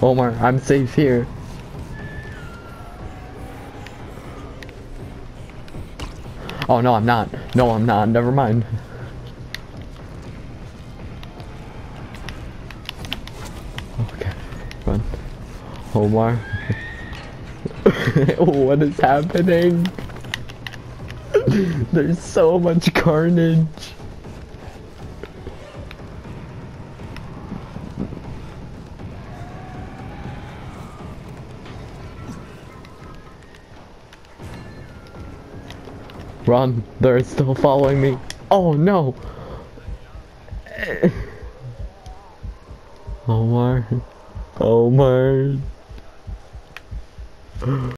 Omar, I'm safe here. Oh no, I'm not. No, I'm not. Never mind. Okay, run. Omar. what is happening? There's so much carnage. Run, they're still following me. Oh no! Omar. Omar.